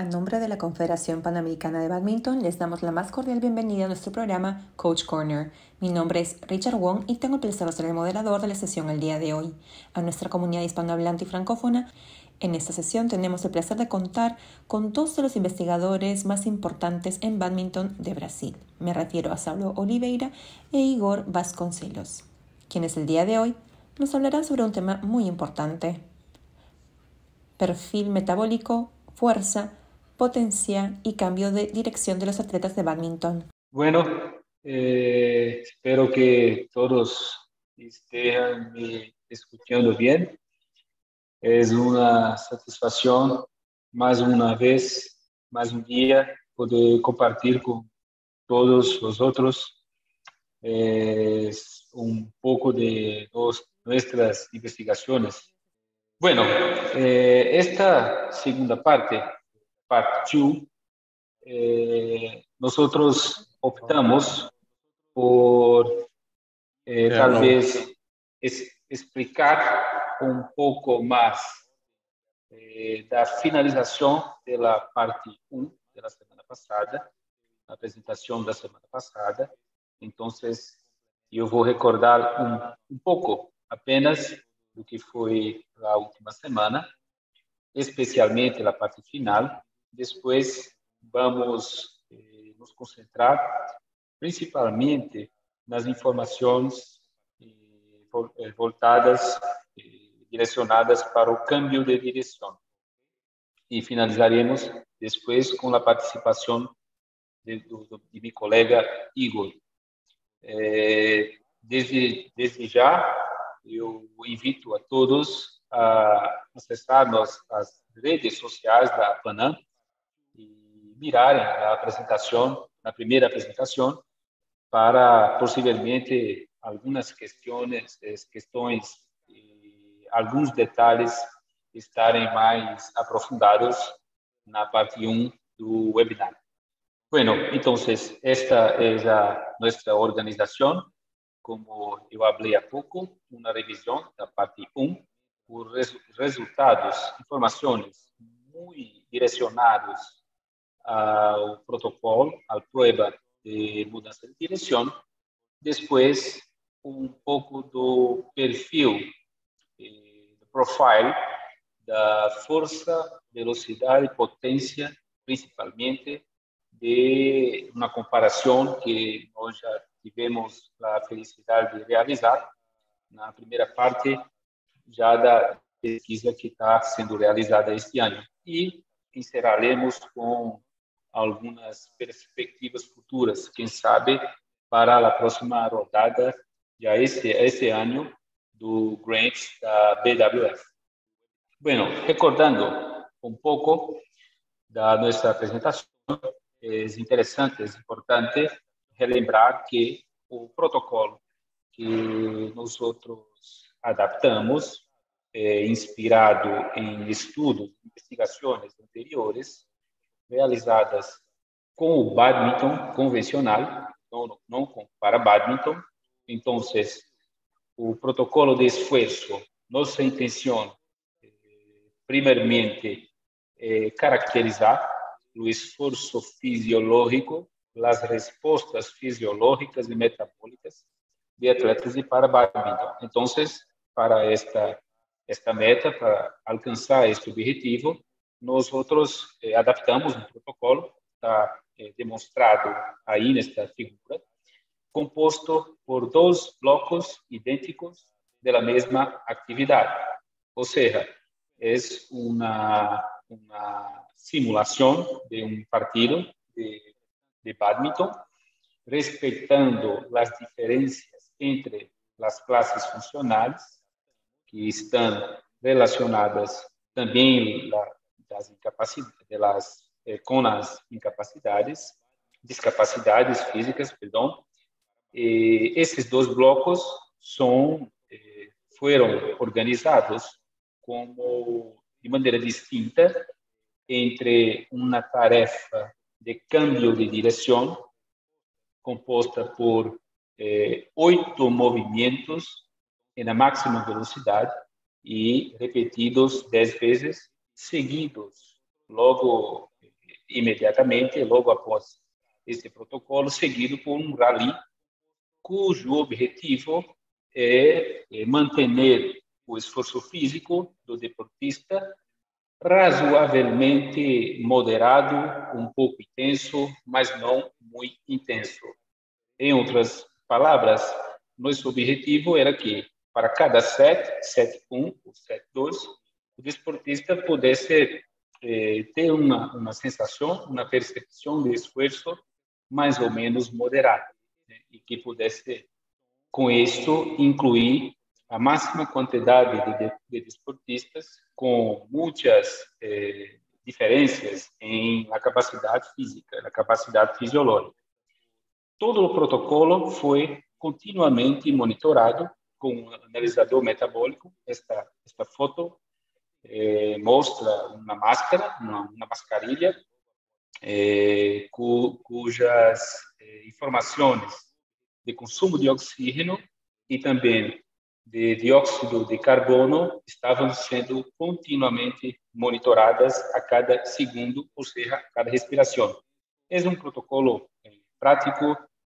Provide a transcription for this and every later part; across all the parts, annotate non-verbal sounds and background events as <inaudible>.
A nombre de la Confederación Panamericana de Badminton, les damos la más cordial bienvenida a nuestro programa Coach Corner. Mi nombre es Richard Wong y tengo el placer de ser el moderador de la sesión el día de hoy. A nuestra comunidad hispanohablante y francófona, en esta sesión tenemos el placer de contar con dos de los investigadores más importantes en badminton de Brasil. Me refiero a Saulo Oliveira e Igor Vasconcelos, quienes el día de hoy nos hablarán sobre un tema muy importante. Perfil metabólico, fuerza, potencia y cambio de dirección de los atletas de badminton? Bueno, eh, espero que todos estén escuchando bien. Es una satisfacción más una vez, más un día, poder compartir con todos vosotros eh, un poco de nuestras investigaciones. Bueno, eh, esta segunda parte Part 2, eh, nosotros optamos por eh, tal vez explicar un poco más eh, la finalización de la parte 1 de la semana pasada, la presentación de la semana pasada. Entonces, yo voy a recordar un, un poco apenas lo que fue la última semana, especialmente la parte final, Depois, vamos eh, nos concentrar principalmente nas informações eh, eh, voltadas, eh, direcionadas para o câmbio de direção. E finalizaremos depois com a participação de, do, de meu colega Igor. Eh, desde, desde já, eu invito a todos a acessar as redes sociais da Panam, mirarem a apresentação, na primeira apresentação, para possivelmente algumas questões, questões e alguns detalhes estarem mais aprofundados na parte 1 do webinar. Bueno, então, esta é a nossa organização. Como eu falei há pouco, uma revisão da parte 1, os resultados, informações muito direcionados al protocolo, al prueba de mudança de direção. Depois, um pouco do perfil, eh, do profile da força, velocidade potência, principalmente, de uma comparação que nós já tivemos a felicidade de realizar na primeira parte já da pesquisa que está sendo realizada este ano. E encerraremos com algumas perspectivas futuras, quem sabe para a próxima rodada já esse esse ano do Grant da BWF. Bueno, recordando um pouco da nossa apresentação, é interessante, é importante relembrar que o protocolo que nós outros adaptamos, é inspirado em estudos, investigações anteriores, realizadas com o badminton convencional, não, não para badminton. Então, o protocolo de esforço, nossa intenção, eh, primeiramente, é caracterizar o esforço fisiológico, as respostas fisiológicas e metabólicas de atletas e para badminton. Então, para esta esta meta, para alcançar este objetivo, nós outros eh, adaptamos um protocolo, está eh, demonstrado aí nesta figura, composto por dois blocos idênticos da mesma atividade. Ou seja, é uma, uma simulação de um partido de, de badminton, respeitando as diferenças entre as classes funcionais, que estão relacionadas também das eh, com as incapacidades, discapacidades físicas, perdão. E esses dois blocos são eh, foram organizados como de maneira distinta entre uma tarefa de câmbio de direção composta por eh, oito movimentos na máxima velocidade e repetidos dez vezes seguidos, logo imediatamente, logo após este protocolo, seguido por um rally cujo objetivo é, é manter o esforço físico do deportista razoavelmente moderado, um pouco intenso, mas não muito intenso. Em outras palavras, nosso objetivo era que, para cada set, set 1 ou set 2, o desportista pudesse eh, ter uma, uma sensação, uma percepção de esforço mais ou menos moderado, né? e que pudesse, com isso, incluir a máxima quantidade de, de, de desportistas com muitas eh, diferenças em a capacidade física, na capacidade fisiológica. Todo o protocolo foi continuamente monitorado com um analisador metabólico. Esta esta foto eh, mostra uma máscara, uma, uma mascarilha, eh, cu, cujas eh, informações de consumo de oxígeno e também de dióxido de carbono estavam sendo continuamente monitoradas a cada segundo, ou seja, a cada respiração. É um protocolo eh, prático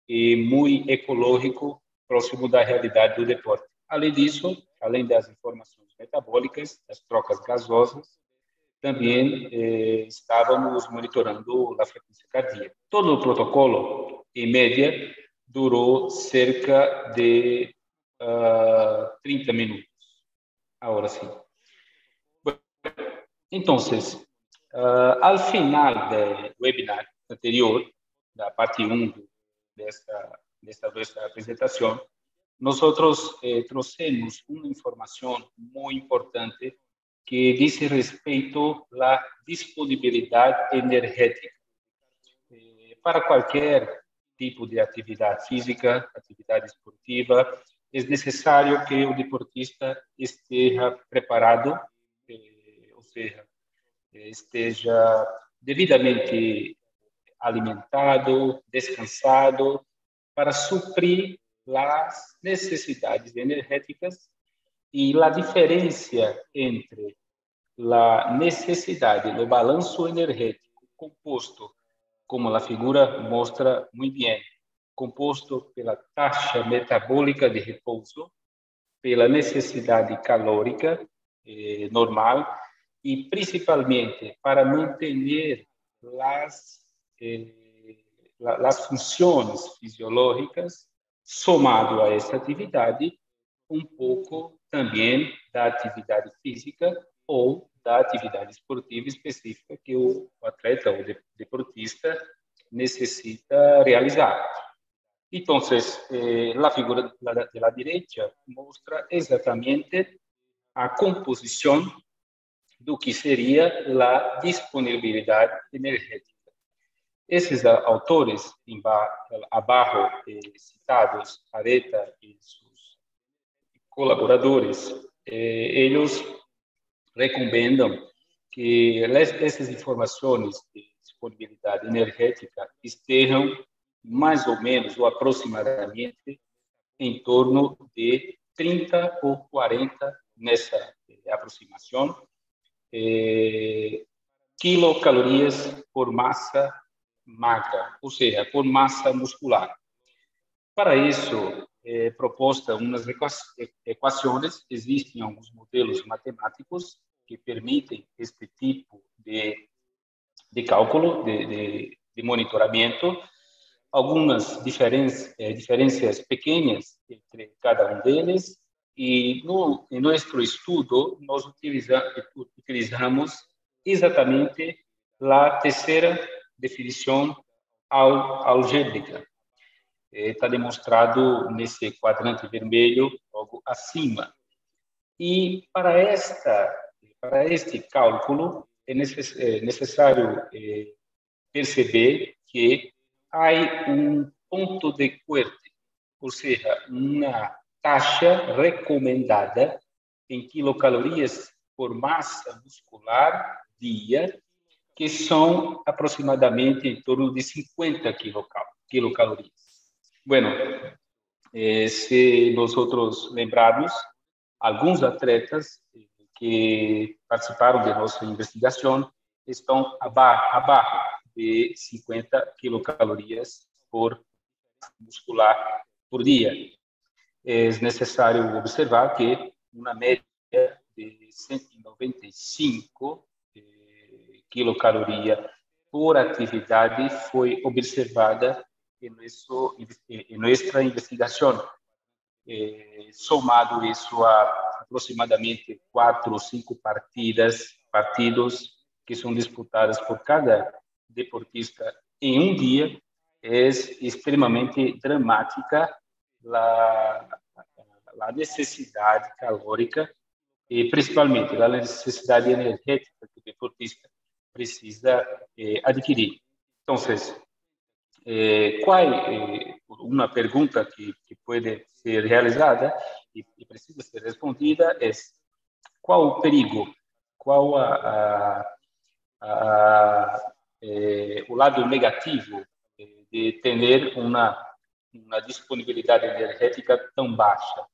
e muito ecológico, próximo da realidade do deporte. Além disso, além das informações metabólicas, das trocas gasosas, também eh, estávamos monitorando a frequência cardíaca. Todo o protocolo, em média, durou cerca de uh, ah, 30 minutos. Agora sim. Então, uh, ao final do webinar anterior, da parte 1 desta, desta, desta apresentação, nós eh, uma informação muito importante que diz respeito à disponibilidade energética. Eh, para qualquer tipo de atividade física, atividade esportiva, é necessário que o deportista esteja preparado, eh, seja, esteja devidamente alimentado, descansado, para suprir as necessidades energéticas e a diferença entre a necessidade do balanço energético composto, como a figura mostra muito bem, composto pela taxa metabólica de repouso, pela necessidade calórica eh, normal e principalmente para manter as eh, as funções fisiológicas somado a essa atividade um pouco também da atividade física ou da atividade esportiva específica que o atleta ou deportista necessita realizar. Então, eh, a figura da direita mostra exatamente a composição do que seria a disponibilidade energética. Esses autores abaixo eh, citados, Areta e seus colaboradores, eh, eles recomendam que essas informações de disponibilidade energética estejam mais ou menos ou aproximadamente em torno de 30 ou 40 nessa eh, aproximação quilocalorias por massa magra, ou seja, por massa muscular. Para isso, é proposta umas equações, existem alguns modelos matemáticos que permitem este tipo de, de cálculo, de, de, de monitoramento, algumas diferenças, eh, diferenças pequenas entre cada um deles, e no em nosso estudo nós utilizamos exatamente a terceira definição algébrica. Está demonstrado nesse quadrante vermelho, logo acima. E para esta, para este cálculo é, é necessário é, perceber que há um ponto de corte, ou seja, uma taxa recomendada em quilocalorias por massa muscular dia que são aproximadamente em torno de 50 quilocalorias. Bueno, eh, se nós lembrarmos, alguns atletas que participaram de nossa investigação estão abaixo, abaixo de 50 quilocalorias por muscular por dia. É necessário observar que uma média de 195 quilocalorias por atividade foi observada em, nosso, em nossa investigação. Eh, somado isso a aproximadamente quatro ou cinco partidas, partidos que são disputadas por cada deportista em um dia, é extremamente dramática a, a necessidade calórica e principalmente a necessidade energética que o deportista precisa eh, adquirir. Então, eh, qual eh, uma pergunta que, que pode ser realizada e, e, precisa ser respondida é qual o perigo, qual a, a, a, eh, o lado negativo eh, de ter uma uma disponibilidade energética tão baixa,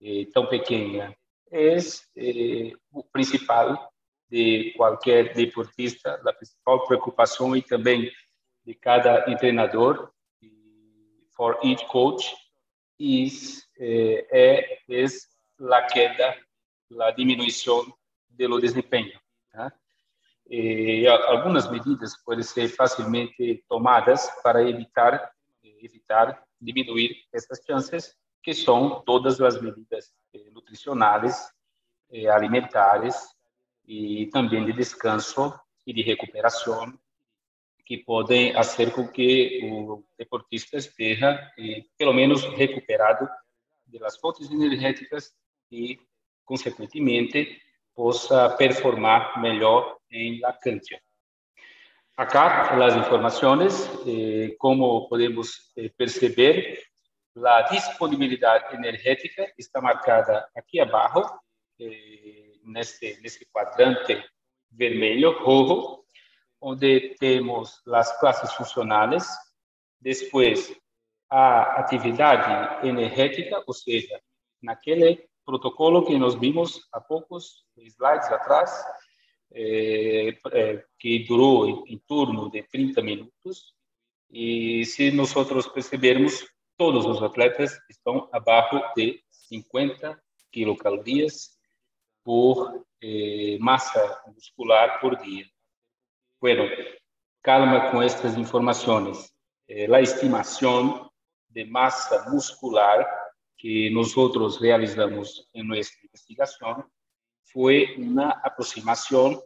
eh, tão pequena. É eh, o principal de qualquer deportista, a principal preocupação e também de cada treinador, for each coach, is, eh, é, é a queda, a diminuição do desempenho. Tá? E algumas medidas podem ser facilmente tomadas para evitar evitar diminuir essas chances, que são todas as medidas eh, nutricionais, eh, alimentares e também de descanso e de recuperação, que podem fazer com que o deportista esteja, eh, pelo menos, recuperado das fontes energéticas e, consequentemente, possa performar melhor em la cancha. Acá as informações, eh, como podemos eh, perceber, a disponibilidade energética está marcada aqui abaixo, neste, nesse quadrante vermelho, rojo, onde temos as classes funcionais, depois a atividade energética, ou seja, naquele protocolo que nós vimos há poucos slides atrás, é, é, que durou em, em, torno de 30 minutos. E se nós percebermos, todos os atletas estão abaixo de 50 quilocalorias por eh, muscular por dia. Bueno, calma com estas informações. Eh, estimação de massa muscular que nós realizamos em nossa investigação foi uma aproximação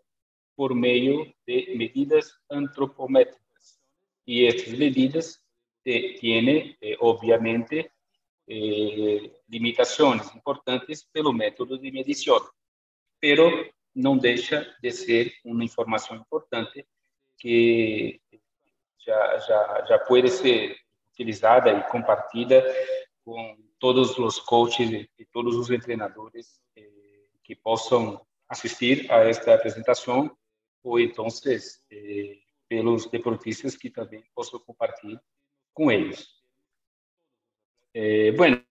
por meio de medidas antropométricas. E estas medidas têm, eh, obviamente, eh, importantes pelo método de medição, pero não deixa de ser uma informação importante que já já já pode ser utilizada e compartilhada com todos os coaches e todos os treinadores eh, que possam assistir a esta apresentação ou então eh, pelos deportistas que também possam compartilhar com eles. Eh, bueno,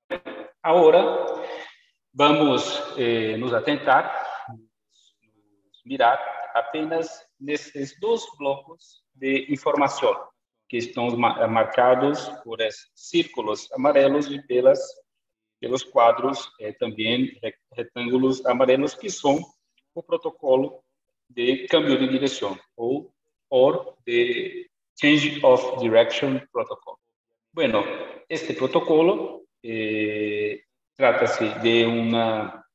agora vamos eh, nos atentar, mirar apenas nesses dois blocos de informação que estão marcados por círculos amarelos e pelas pelos quadros eh, também retângulos amarelos que são o protocolo de câmbio de direção ou or de change of direction protocol. Bueno, este protocolo eh, trata-se de uma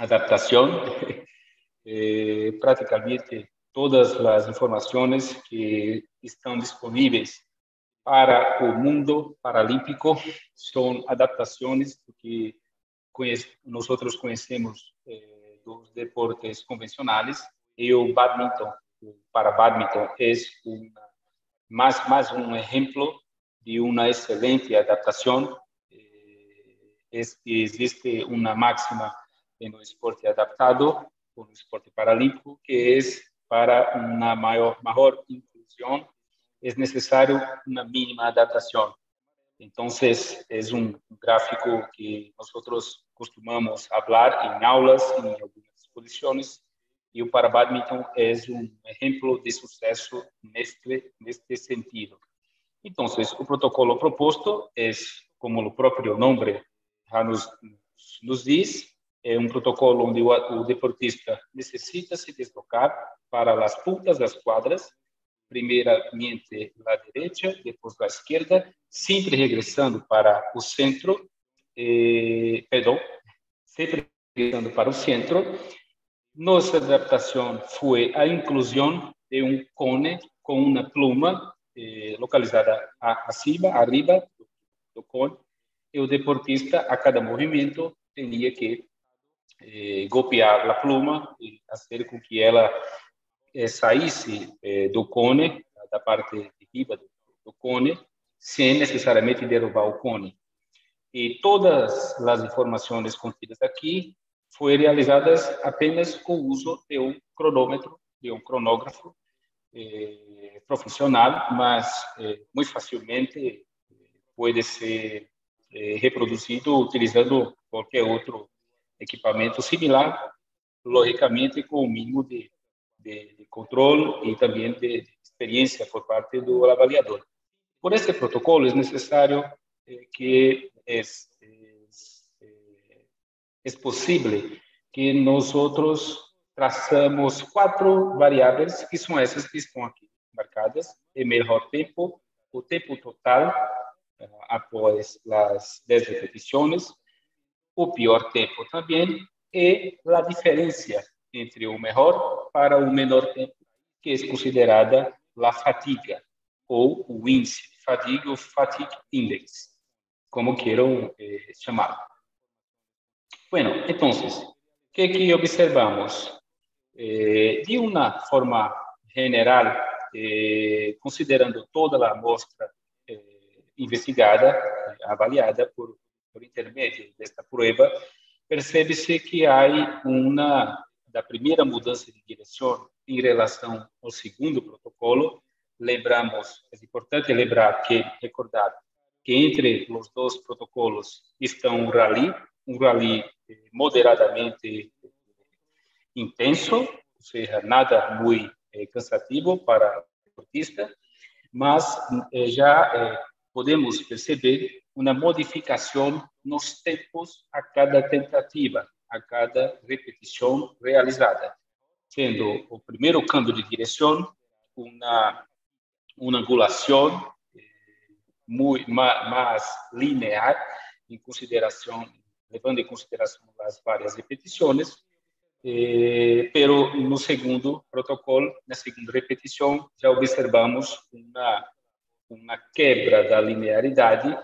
adaptação <laughs> eh, todas as informações que estão disponíveis para o mundo paralímpico são adaptações que nós conhecemos eh, dos deportes convencionais e o badminton para badminton é mais mais um exemplo de uma excelente adaptação eh, é que existe uma máxima no esporte adaptado no esporte paralímpico que é para uma maior maior inclusão é necessário uma mínima adaptação. Então, é um gráfico que nós costumamos falar em aulas, em algumas exposições, e o para badminton é um exemplo de sucesso neste neste sentido. Então, o protocolo proposto é, como o próprio nome já nos, nos diz, é um protocolo onde o, o deportista necessita se deslocar para as pontas das quadras, primeiramente a direita, depois a esquerda, sempre regressando para o centro, eh, perdão, sempre regressando para o centro. Nossa adaptação foi a inclusão de um cone com uma pluma eh, localizada acima, arriba do cone, e o deportista, a cada movimento, tinha que eh, golpear a pluma e fazer com que ela eh, saísse eh, do cone, da parte de riba do, do cone, sem necessariamente derrubar o cone. E todas as informações contidas aqui foram realizadas apenas com o uso de um cronômetro, de um cronógrafo eh, profissional, mas eh, muito facilmente pode ser eh, reproduzido utilizando qualquer outro equipamento similar, logicamente com o mínimo de, de, de controle e também de, experiência por parte do avaliador. Por este protocolo é necessário eh, que é, é, é possível que nós outros traçamos quatro variáveis que são essas que estão aqui marcadas: o melhor tempo, o tempo total uh, após as 10 repetições, o pior tempo também e a diferença entre o melhor para o menor tempo, que é considerada a fatiga ou o índice de fadiga ou fatigue index, como queiram eh, chamar. Bueno, então, o que que observamos? Eh, de uma forma general, eh, considerando toda a amostra eh, investigada, eh, avaliada por, por intermédio desta prova, percebe-se que há uma da primeira mudança de direção em relação ao segundo protocolo. Lembramos, é importante lembrar que recordar que entre os dois protocolos estão um rally, um rally eh, moderadamente intenso, ou seja, nada muito eh, cansativo para o deportista, mas eh, já eh, podemos perceber uma modificação nos tempos a cada tentativa, a cada repetição realizada, sendo o primeiro câmbio de direção uma uma angulação muito mais linear em consideração levando em consideração as várias repetições eh, no segundo protocolo, na segunda repetição, já observamos uma, uma quebra da linearidade,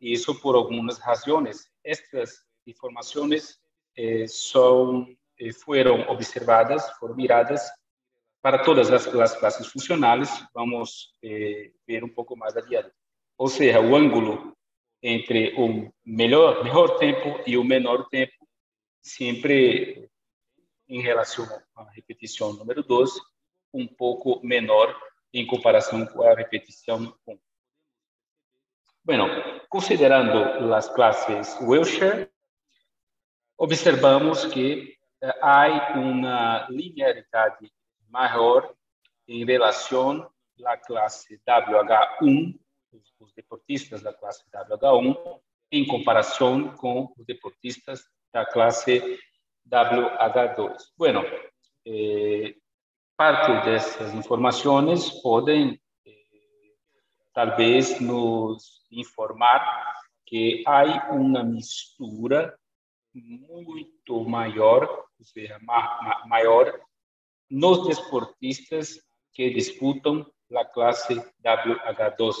e isso por algumas razões. Estas informações eh, são, eh, observadas, foram miradas para todas as, as classes funcionais, vamos eh, ver um pouco mais adiante. Ou seja, o ângulo entre o melhor, melhor tempo e o menor tempo sempre em relação à repetição número 12, um pouco menor em comparação com a repetição 1. Bueno, considerando as classes Wilshire, observamos que eh, há uma linearidade maior em relação à classe WH1, os deportistas da classe WH1, em comparação com os deportistas da classe WH2. Bueno, eh, parte dessas informações podem eh, talvez nos informar que há uma mistura muito maior, ou seja, ma ma maior nos desportistas que disputam a classe WH2.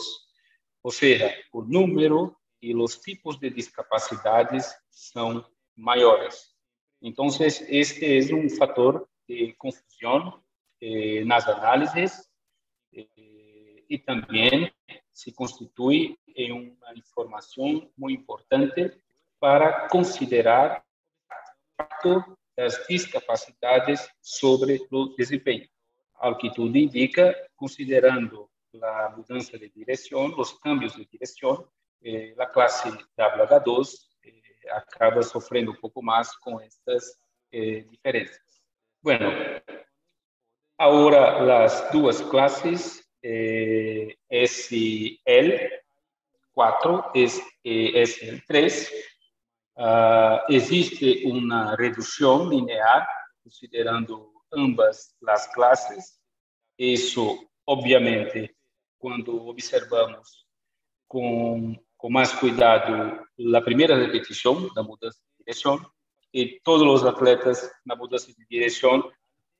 Ou seja, o número e os tipos de discapacidades são maiores. Então, este é um fator de confusão eh, nas análises eh, e também se constitui em uma informação muito importante para considerar o impacto das discapacidades sobre o desempenho. Ao que indica, considerando a mudança de direção, os cambios de direção, eh, a classe WH2 acaba sofrendo um pouco mais com estas eh, diferenças. Bueno, Agora, as duas classes, eh, SL4 e SL3, uh, existe uma redução linear, considerando ambas as classes. Isso, obviamente, quando observamos com, com mais cuidado a primeira repetição da mudança de direção, e todos os atletas na mudança de direção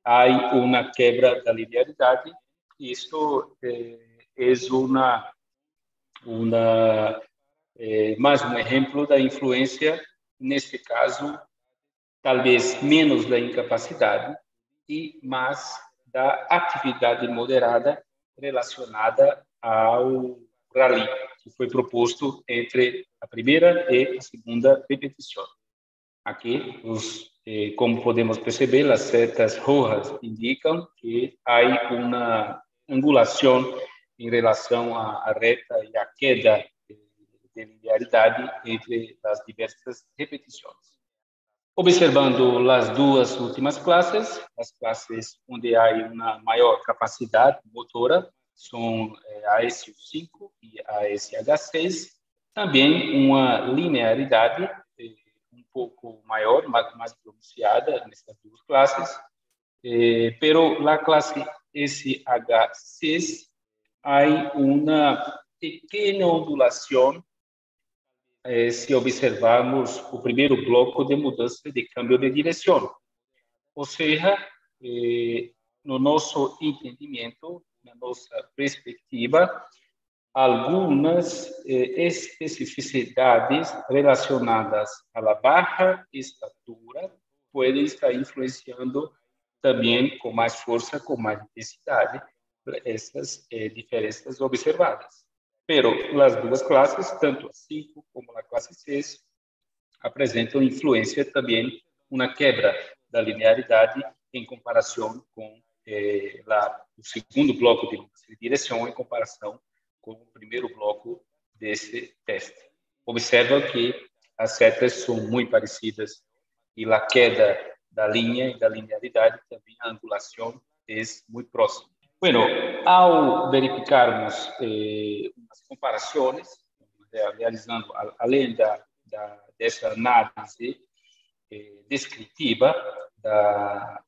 há uma quebra da linearidade. Isto eh, eh, mais um exemplo da influência, neste caso, talvez menos da incapacidade e mais da atividade moderada relacionada ao rally, que foi proposto entre a primeira e a segunda repetição. Aqui, os, eh, como podemos perceber, as setas rojas indicam que há uma angulação em relação à, reta e à queda de linearidade entre as diversas repetições. Observando as duas últimas classes, as classes onde há uma maior capacidade motora são eh, a S5 e a SH6, também uma linearidade eh, um pouco maior, mais, pronunciada nessas duas classes, eh, pero la classe SH6 há uma pequena ondulação eh, se observarmos o primeiro bloco de mudança de câmbio de direção. Ou seja, eh, no nosso entendimento, na nossa perspectiva, algumas eh, especificidades relacionadas à baixa estatura podem estar influenciando também com mais força, com mais intensidade, essas eh, diferenças observadas. Pero as duas classes, tanto a 5 como a classe 6, apresentam influência também, uma quebra da linearidade em comparação com eh, o segundo bloco de direção em comparação com o primeiro bloco desse teste. Observa que as setas são muito parecidas e a queda da linha e da linearidade também a angulação é muito próxima. Bueno, ao verificarmos eh, comparações, realizando além da, da dessa análise eh, descritiva da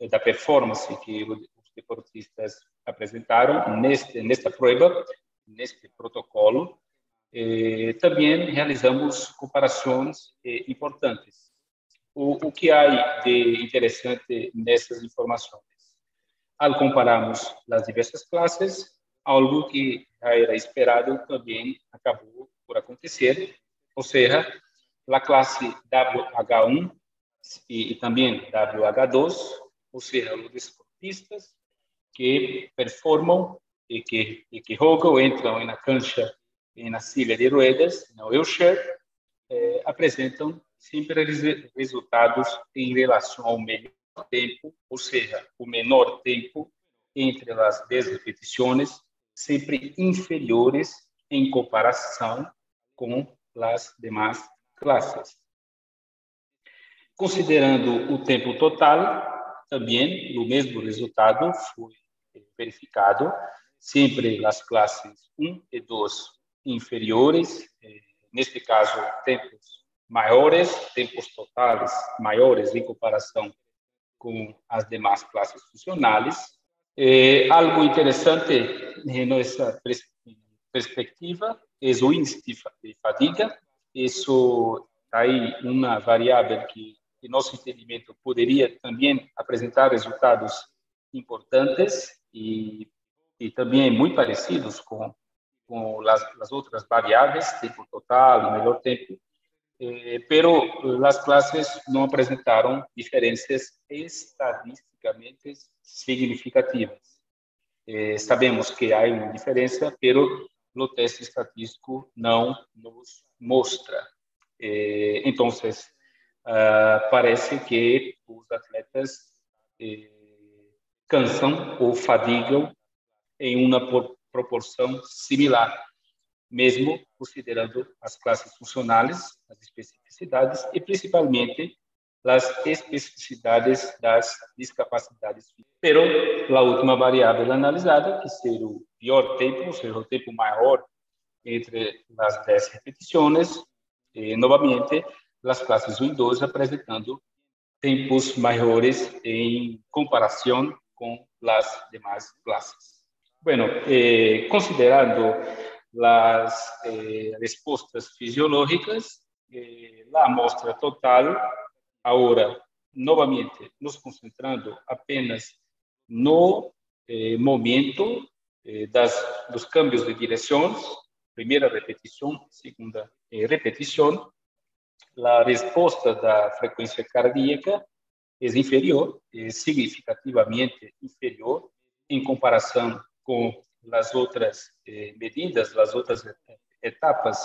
eh, da performance que os deportistas apresentaram neste nesta prova, neste protocolo, eh, também realizamos comparações eh, importantes. O, o que há de interessante nessas informações? Al compararmos as diversas classes, algo que já era esperado também acabou por acontecer, ou seja, a classe WH1 e, e também WH2, ou seja, os desportistas que performam e que, e que jogam, entram na cancha e na silla de ruedas, no wheelchair, eh, apresentam sempre resultados em relação ao melhor tempo, ou seja, o menor tempo entre as 10 repetições, sempre inferiores em comparação com as demais classes. Considerando o tempo total, também o mesmo resultado foi verificado, sempre as classes 1 e 2 inferiores, eh, neste caso, tempos maiores, tempos totais maiores em comparação com as demais classes funcionais. É, algo interessante nessa perspectiva é o índice de fadiga. Isso tá aí uma variável que, em nosso entendimento, poderia também apresentar resultados importantes e, e também muito parecidos com, com as, as outras variáveis, tempo total, melhor tempo eh, pero las clases no apresentaram diferenças estadisticamente significativas. Eh, sabemos que há uma diferença, pero o teste estatístico não nos mostra. Eh, então, parece que os atletas eh, cansam ou fadigam em uma proporção similar mesmo considerando as classes funcionais, as especificidades e principalmente as especificidades das discapacidades. Pero a última variável analisada, que seria o pior tempo, ou seja, o tempo maior entre as 10 repetições, eh, novamente, as classes 1 2 apresentando tempos maiores em comparação com as demais classes. Bueno, eh, considerando as eh, respostas fisiológicas, eh, a amostra total, agora, novamente, nos concentrando apenas no eh, momento eh, das, dos cambios de direções, primeira repetição, segunda eh, repetição, a resposta da frequência cardíaca é inferior, é significativamente inferior em comparação com as outras eh, medidas, as outras etapas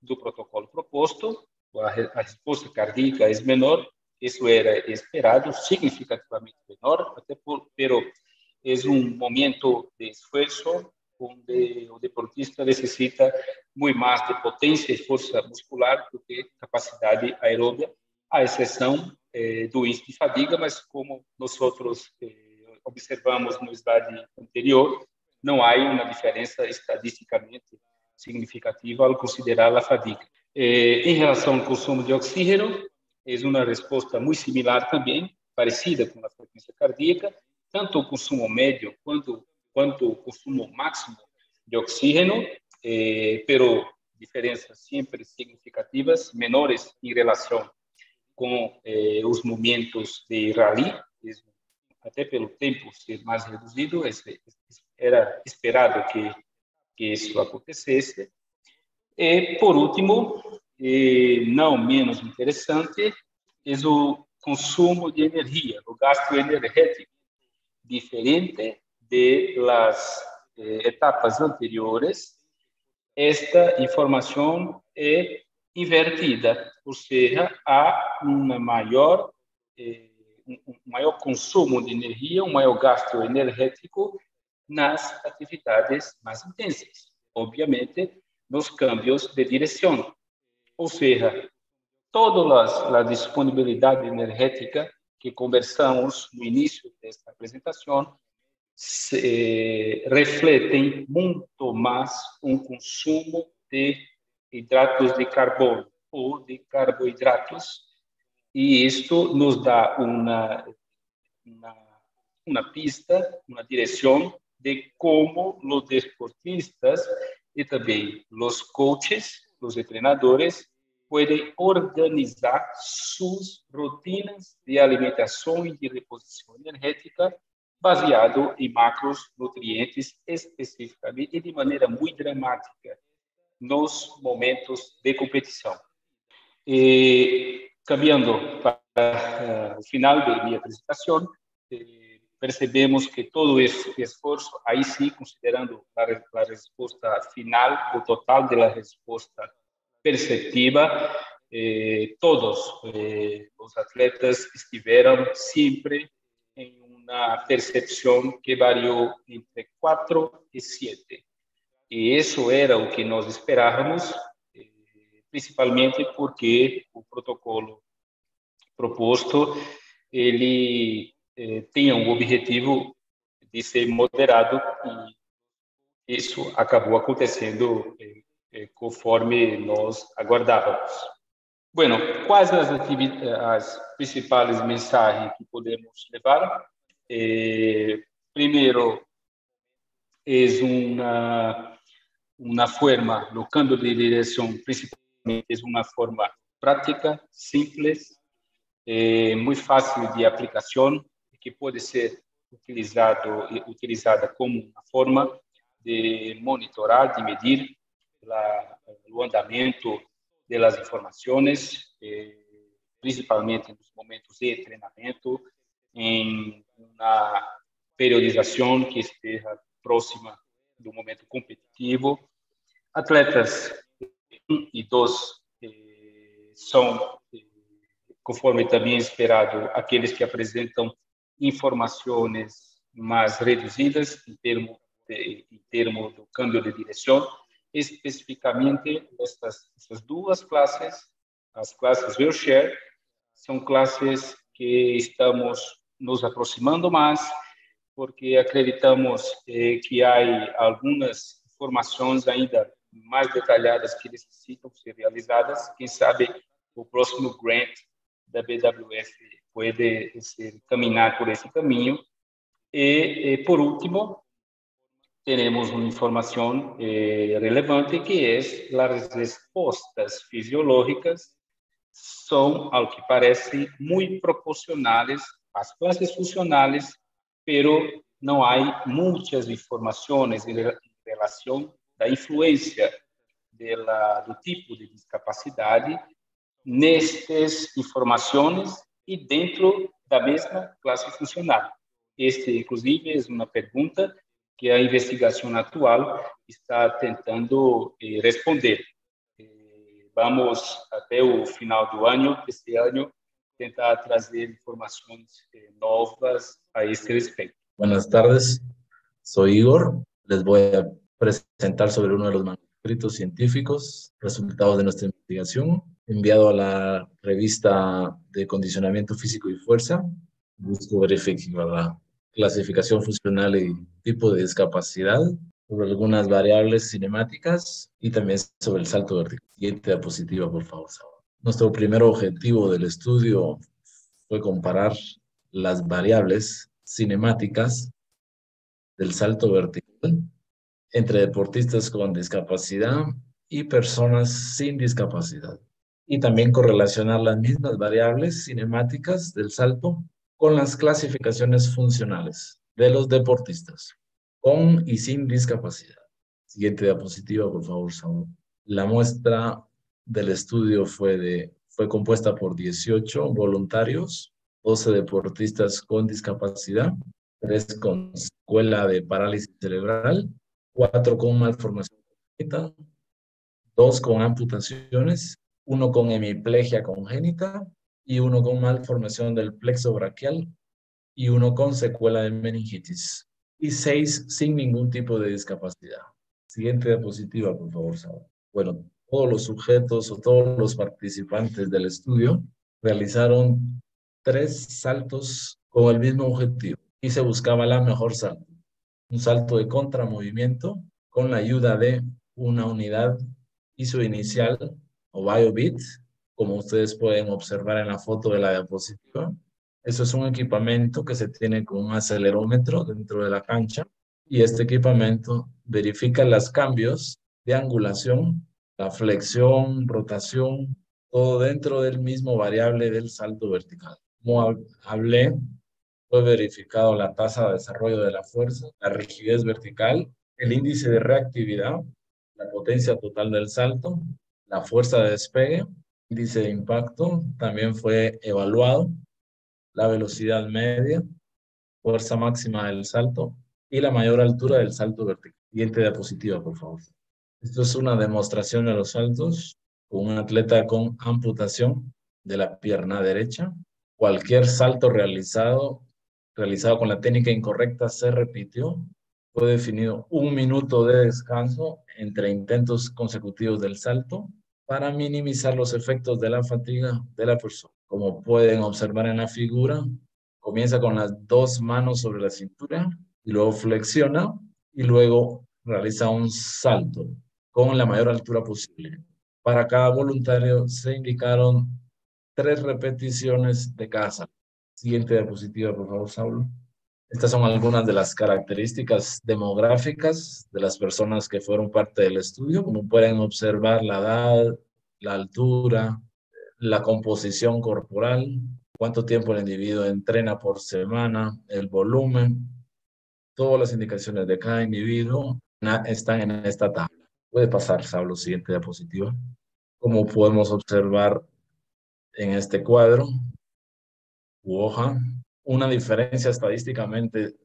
do protocolo proposto. A, a resposta cardíaca é menor, isso era esperado, significativamente menor, até por, pero é um momento de esforço onde o deportista necessita muito mais de potência e força muscular do que capacidade aeróbica, à exceção eh, do índice de fadiga, mas como nós outros eh, observamos no slide anterior, não há uma diferença estadisticamente significativa ao considerar a fadiga. Eh, em relação ao consumo de oxígeno, é uma resposta muito similar também, parecida com a frequência cardíaca, tanto o consumo médio quanto quanto o consumo máximo de oxígeno, eh, pero diferenças sempre significativas, menores em relação com eh, os momentos de rally, até pelo tempo ser mais reduzido, era esperado que, que isso acontecesse. E, por último, e não menos interessante, é o consumo de energia, o gasto energético, diferente de las eh, etapas anteriores, esta informação é invertida, ou seja, há uma maior eh, um maior consumo de energia, um maior gasto energético nas atividades mais intensas, obviamente nos cambios de direção. Ou seja, toda a disponibilidade energética que conversamos no início desta apresentação se, refletem muito mais um consumo de hidratos de carbono ou de carboidratos e isto nos dá uma, uma, uma pista, uma direção de como os deportistas e também os coaches, os treinadores, podem organizar suas rotinas de alimentação e de reposição energética baseado em macros nutrientes especificamente e de maneira muito dramática nos momentos de competição. E, caminhando para uh, o final de minha apresentação, eh, percebemos que todo esse esforço, aí sim, considerando a, a resposta final, o total da resposta perceptiva, eh, todos eh, os atletas estiveram sempre em uma percepção que variou entre 4 e 7. E isso era o que nós esperávamos, eh, principalmente porque o protocolo proposto ele eh, tinha um objetivo de ser moderado e isso acabou acontecendo eh, eh, conforme nós aguardávamos. Bueno, quais as, as principais mensagens que podemos levar? Eh, primeiro, é uma uma forma, o câmbio de direção principalmente é uma forma prática, simples, é, muito fácil de aplicação, que pode ser utilizado utilizada como uma forma de monitorar, de medir la, o andamento das informações, eh, principalmente nos momentos de treinamento, em uma periodização que esteja próxima do momento competitivo. Atletas 1 e 2 eh, são, eh, conforme também esperado, aqueles que apresentam informações mais reduzidas em termos em termo do câmbio de direção, especificamente estas, estas duas classes, as classes wheelchair, são classes que estamos nos aproximando mais, porque acreditamos eh, que há algumas informações ainda mais detalhadas que necessitam ser realizadas. Quem sabe o próximo grant da BWF pode ser, caminhar por esse caminho. E, por último, temos uma informação eh, relevante que é as respostas fisiológicas são, ao que parece, muito proporcionais às classes funcionais, pero não há muitas informações em relação da influência do tipo de discapacidade nestas informações e dentro da mesma classe funcional. Este, inclusive, é uma pergunta que a investigação atual está tentando eh, responder. Eh, vamos, até o final do ano, este ano, tentar trazer informações eh, novas a este respeito. Buenas tardes, soy Igor. Les voy a sobre uno de los manuscritos científicos, resultados de nuestra investigación, enviado a la revista de condicionamiento físico y fuerza. Busco verificar la clasificación funcional y tipo de discapacidad, sobre algunas variables cinemáticas y también sobre el salto vertical. Siguiente diapositiva, por favor. Nuestro primer objetivo del estudio fue comparar las variables cinemáticas del salto vertical entre deportistas con discapacidad y personas sin discapacidad. Y también correlacionar las mismas variables cinemáticas del salto con las clasificaciones funcionales de los deportistas, con y sin discapacidad. Siguiente diapositiva, por favor, Saúl. La muestra del estudio fue, de, fue compuesta por 18 voluntarios, 12 deportistas con discapacidad, 3 con secuela de parálisis cerebral, 4 con malformación congénita, 2 con amputaciones, 1 con hemiplegia congénita y uno con malformación del plexo braquial y uno con secuela de meningitis y seis sin ningún tipo de discapacidad. Siguiente diapositiva, por favor, Saúl. Bueno, todos los sujetos o todos los participantes del estudio realizaron tres saltos con el mismo objetivo y se buscaba la mejor salto. Un salto de contramovimiento con la ayuda de una unidad ISO inicial o BioBit como ustedes pueden observar en la foto de la diapositiva. Eso es un equipamiento que se tiene con un acelerómetro dentro de la cancha y este equipamiento verifica los cambios de angulación, la flexión, rotación, todo dentro del mismo variable del salto vertical. Como hablé, fue verificado la tasa de desarrollo de la fuerza, la rigidez vertical, el índice de reactividad, la potencia total del salto, la fuerza de despegue índice de impacto también fue evaluado, la velocidad media, fuerza máxima del salto y la mayor altura del salto vertical. Siguiente diapositiva, por favor. Esto es una demostración de los saltos con un atleta con amputación de la pierna derecha. Cualquier salto realizado, realizado con la técnica incorrecta se repitió. Fue definido un minuto de descanso entre intentos consecutivos del salto para minimizar los efectos de la fatiga de la persona. Como pueden observar en la figura, comienza con las dos manos sobre la cintura y luego flexiona y luego realiza un salto con la mayor altura posible. Para cada voluntario se indicaron tres repeticiones de cada. Siguiente diapositiva, por favor, Saulo. Estas son algunas de las características demográficas de las personas que fueron parte del estudio. Como pueden observar, la edad, la altura, la composición corporal, cuánto tiempo el individuo entrena por semana, el volumen, todas las indicaciones de cada individuo están en esta tabla. Puede pasar, Saulo, siguiente diapositiva. Como podemos observar en este cuadro u una diferencia estadísticamente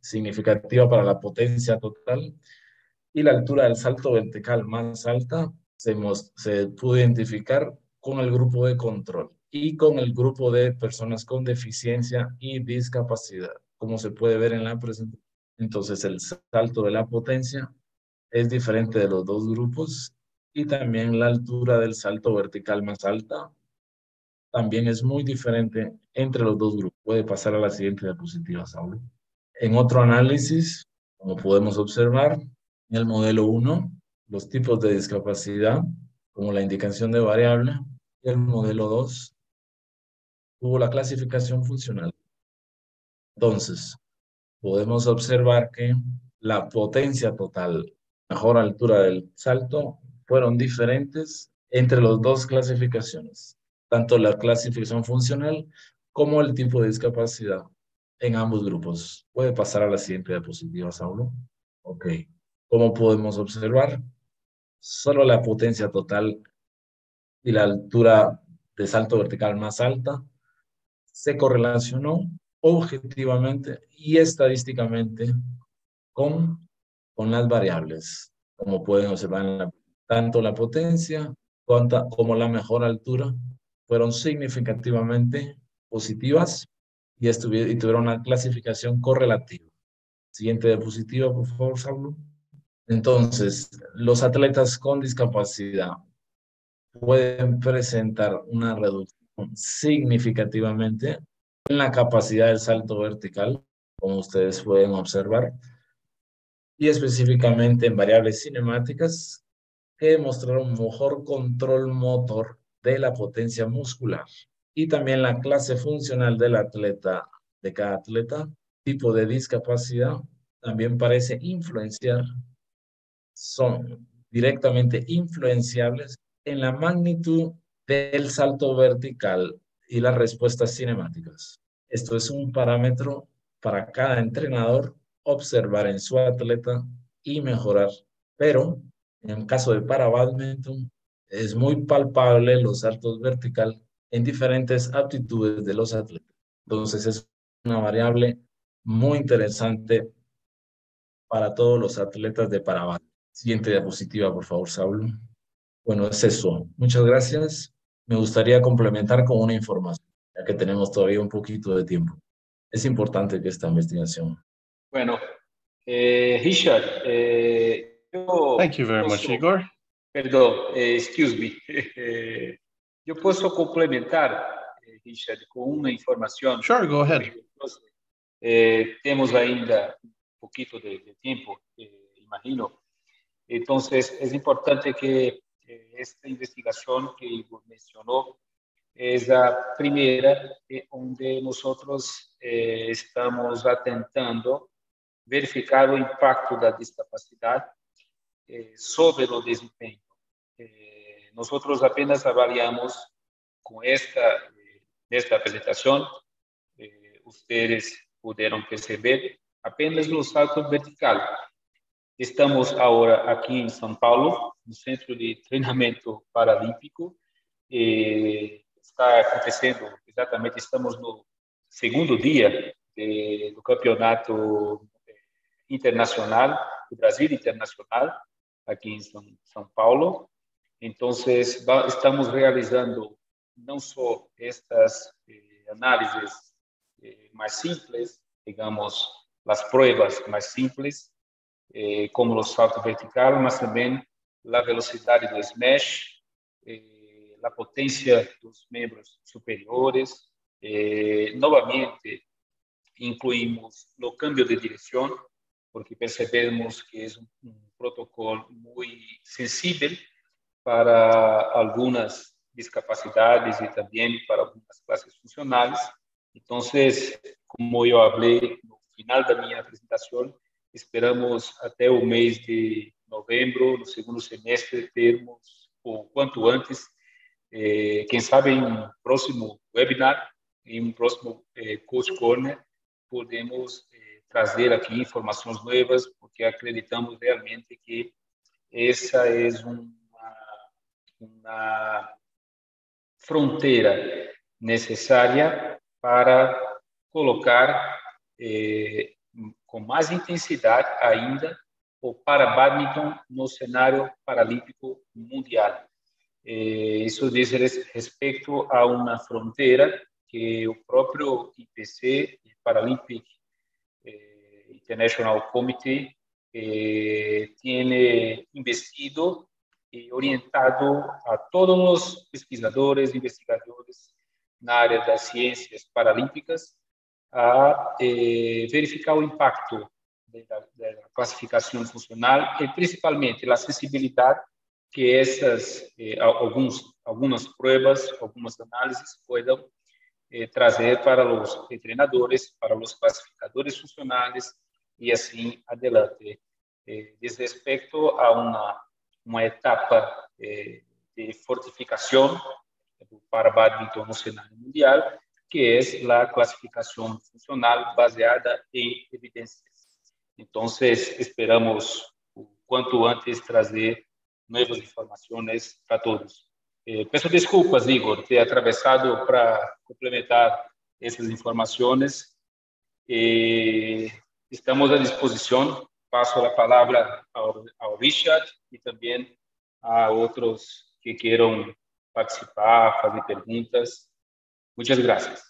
significativa para la potencia total y la altura del salto vertical más alta se, se pudo identificar con el grupo de control y con el grupo de personas con deficiencia y discapacidad, como se puede ver en la presentación. Entonces, el salto de la potencia es diferente de los dos grupos y también la altura del salto vertical más alta también es muy diferente entre los dos grupos. Puede pasar a la siguiente diapositiva, Saulo. En otro análisis, como podemos observar, en el modelo 1, los tipos de discapacidad, como la indicación de variable, y el modelo 2 tuvo la clasificación funcional. Entonces, podemos observar que la potencia total, mejor altura del salto, fueron diferentes entre las dos clasificaciones, tanto la clasificación funcional como el tipo de discapacidad en ambos grupos. Puede pasar a la siguiente diapositiva, Saulo. Ok. Como podemos observar, solo la potencia total y la altura de salto vertical más alta se correlacionó objetivamente y estadísticamente con, con las variables, como pueden observar, tanto la potencia como la mejor altura fueron significativamente positivas y, y tuvieron una clasificación correlativa. Siguiente diapositiva, por favor, Saulo. Entonces, los atletas con discapacidad pueden presentar una reducción significativamente en la capacidad del salto vertical, como ustedes pueden observar, y específicamente en variables cinemáticas que mostraron mejor control motor de la potencia muscular y también la clase funcional del atleta, de cada atleta, tipo de discapacidad, también parece influenciar, son directamente influenciables en la magnitud del salto vertical y las respuestas cinemáticas. Esto es un parámetro para cada entrenador observar en su atleta y mejorar. Pero en el caso de para badminton, es muy palpable los saltos vertical en diferentes aptitudes de los atletas. Entonces es una variable muy interesante para todos los atletas de para Siguiente diapositiva, por favor, Saulo. Bueno, es eso. Muchas gracias. Me gustaría complementar con una información, ya que tenemos todavía un poquito de tiempo. Es importante que esta investigación. Bueno, eh, Richard, eh, yo Thank you very much, Igor. Perdón, eh, excuse me. <laughs> yo puedo complementar, eh, Richard, con una información. Sure, go ahead. Eh, tenemos ainda un poquito de, de tiempo, eh, imagino. Entonces, es importante que esta investigación que Igor mencionó es la primera donde nosotros eh, estamos atentando verificar o impacto da discapacidade sobre o desempenho. Eh, nosotros apenas avaliamos com esta, eh, esta apresentação, eh, ustedes puderam perceber apenas no salto vertical, Estamos agora aqui em São Paulo, no Centro de Treinamento Paralímpico. E está acontecendo, exatamente, estamos no segundo dia de, do Campeonato Internacional, do Brasil Internacional, aqui em São, São Paulo. Então, estamos realizando não só estas eh, análises eh, mais simples, digamos, as provas mais simples, eh, como o salto vertical, mas também a velocidade do smash, eh, a potência dos membros superiores. Eh, novamente, incluímos o câmbio de direção, porque percebemos que é um, protocolo muito sensível para algumas discapacidades e também para algumas classes funcionais. Então, como eu falei no final da minha apresentação, Esperamos até o mês de novembro, no segundo semestre, termos, o quanto antes, eh, quem sabe em um próximo webinar, em um próximo eh, Coach Corner, podemos eh, trazer aqui informações novas, porque acreditamos realmente que essa é uma, uma fronteira necessária para colocar eh, com mais intensidade ainda o para badminton no cenário paralímpico mundial. Eh, isso diz respeito a uma fronteira que o próprio IPC, Paralympic eh, International Committee, eh, tem investido orientado a todos os pesquisadores, investigadores na área das ciências paralímpicas a eh, verificar o impacto da, classificação funcional e principalmente a acessibilidade que essas eh, alguns algumas provas, algumas análises podem eh, trazer para os treinadores, para os classificadores funcionais e assim adelante. Eh, diz respeito a uma uma etapa eh, de fortificação para badminton no cenário mundial, que é a classificação funcional baseada em evidências. Então, esperamos o quanto antes trazer novas informações para todos. Eh, peço desculpas, Igor, ter atravessado para complementar essas informações. Eh, estamos à disposição. Passo a palavra ao, ao Richard e também a outros que queiram participar, fazer perguntas. Muchas gracias.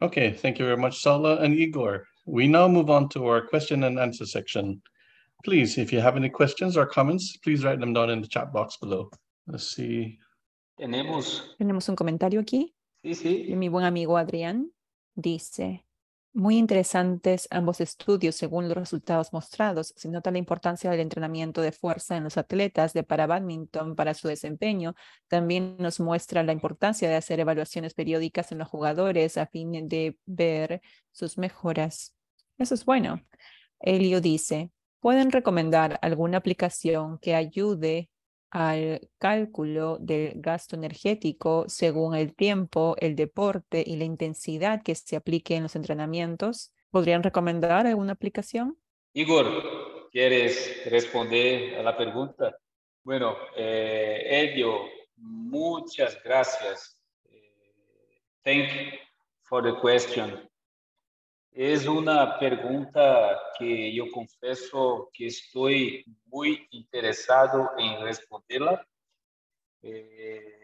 Okay, thank you very much, Sala and Igor. We now move on to our question and answer section. Please, if you have any questions or comments, please write them down in the chat box below. Let's see. Tenemos. Tenemos un comentario aquí. Sí, sí. De mi buen amigo Adrián. Dice, muy interesantes ambos estudios según los resultados mostrados. Se nota la importancia del entrenamiento de fuerza en los atletas de para badminton para su desempeño. También nos muestra la importancia de hacer evaluaciones periódicas en los jugadores a fin de ver sus mejoras. Eso es bueno. Elio dice, ¿pueden recomendar alguna aplicación que ayude al cálculo del gasto energético según el tiempo, el deporte y la intensidad que se aplique en los entrenamientos. ¿Podrían recomendar alguna aplicación? Igor, ¿quieres responder a la pregunta? Bueno, eh, Elio, muchas gracias. Eh, thank you for the question. Es una pregunta que yo confieso que estoy muy interesado en responderla. Eh,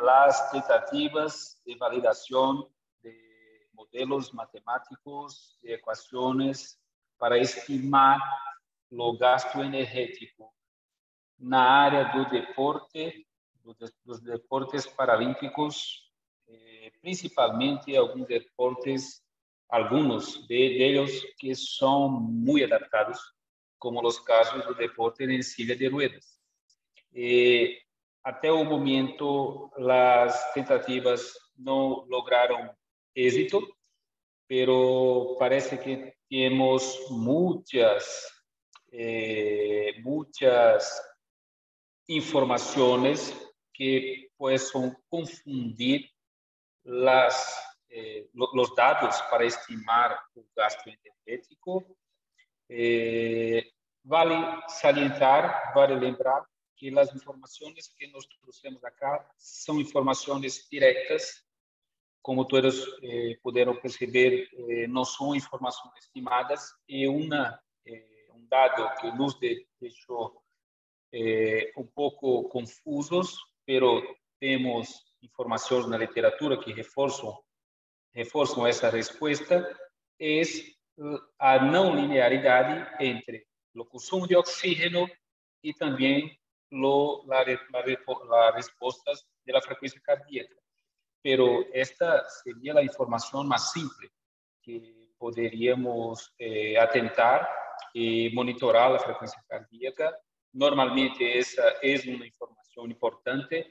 las tentativas de validación de modelos matemáticos, de ecuaciones para estimar lo gasto energético na área do deporte, dos deportes paralímpicos, eh, principalmente alguns deportes algunos de ellos que son muy adaptados, como los casos del deporte en silla de ruedas. Eh, até o momento, las tentativas no lograron éxito, pero parece que tenemos muchas, eh, muchas informaciones que pueden confundir las eh, los dados para estimar o gasto energético. Eh, vale salientar, vale lembrar que as informações que nós trouxemos acá são informações diretas, como todos eh, puderam perceber, eh, não são informações estimadas e eh, um dado que nos de, deixou eh, um pouco confusos, pero temos informações na literatura que reforçam reforçam essa resposta é a não linearidade entre o consumo de oxígeno e também lo, la, la, la respostas da frequência cardíaca. Pero esta seria a informação mais simples que poderíamos eh, atentar e monitorar a frequência cardíaca. Normalmente essa é uma informação importante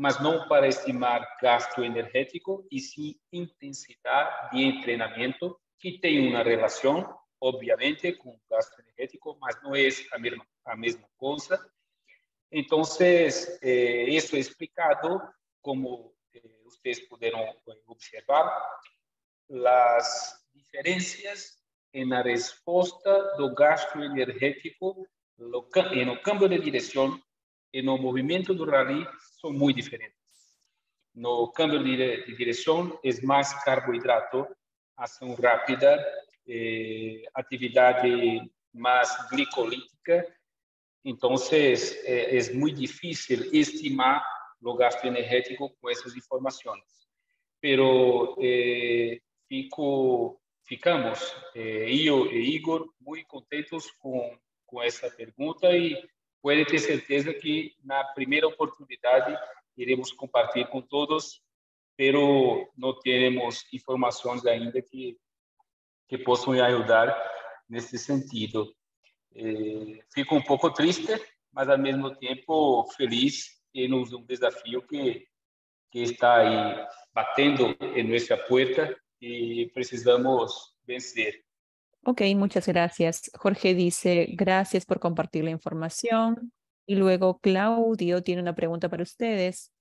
mas não para estimar gasto energético, e sim intensidade de treinamento, que tem uma relação, obviamente, com gasto energético, mas não é a mesma, a mesma coisa. Então, eh, isso é explicado, como eh, vocês puderam observar, as diferenças na resposta do gasto energético no câmbio de direção e no movimento do rally são muito diferentes. No câmbio de, direção é mais carboidrato, ação rápida, eh, atividade mais glicolítica. Então, é, é muito difícil estimar o gasto energético com essas informações. Pero eh, fico, ficamos, eh, eu e Igor, muito contentes com, com essa pergunta e pode ter certeza que na primeira oportunidade iremos compartilhar com todos pero não temos informações ainda que, que possam ajudar nesse sentido. É, fico um pouco triste, mas ao mesmo tempo feliz em um desafio que, que está aí batendo em nossa porta e precisamos vencer. Ok, muchas gracias. Jorge dice, gracias por compartir la información. Y luego Claudio tiene una pregunta para ustedes.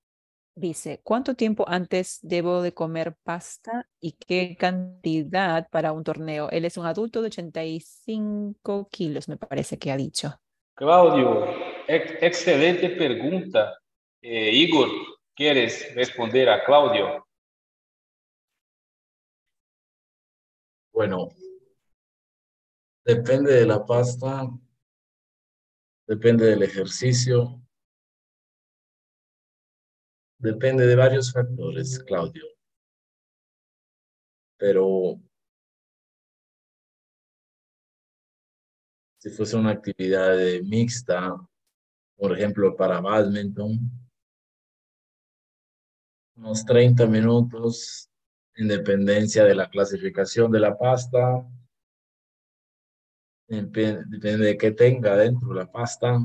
Dice, ¿cuánto tiempo antes debo de comer pasta y qué cantidad para un torneo? Él es un adulto de 85 kilos, me parece que ha dicho. Claudio, excelente pregunta. Eh, Igor, ¿quieres responder a Claudio? Bueno, depende de la pasta, depende del ejercicio, depende de varios factores, Claudio. Pero si fuese una actividad mixta, por ejemplo, para badminton, unos 30 minutos, independencia de la clasificación de la pasta, depende de qué tenga dentro la pasta,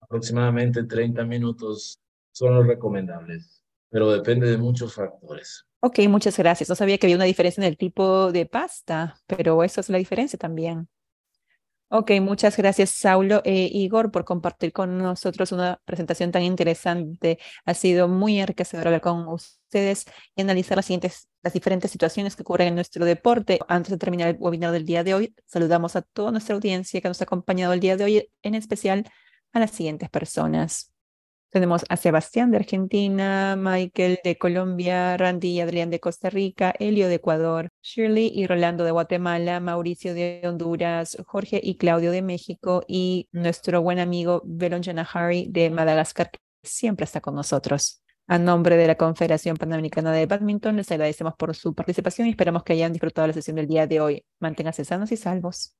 aproximadamente 30 minutos son los recomendables, pero depende de muchos factores. Ok, muchas gracias. No sabía que había una diferencia en el tipo de pasta, pero eso es la diferencia también. Ok, muchas gracias, Saulo e Igor, por compartir con nosotros una presentación tan interesante. Ha sido muy enriquecedor hablar con ustedes y analizar las, siguientes, las diferentes situaciones que ocurren en nuestro deporte. Antes de terminar el webinar del día de hoy, saludamos a toda nuestra audiencia que nos ha acompañado el día de hoy, en especial a las siguientes personas. Tenemos a Sebastián de Argentina, Michael de Colombia, Randy y Adrián de Costa Rica, Elio de Ecuador, Shirley y Rolando de Guatemala, Mauricio de Honduras, Jorge y Claudio de México y nuestro buen amigo Belon Janahari de Madagascar, que siempre está con nosotros. A nombre de la Confederación Panamericana de Badminton, les agradecemos por su participación y esperamos que hayan disfrutado la sesión del día de hoy. Manténganse sanos y salvos.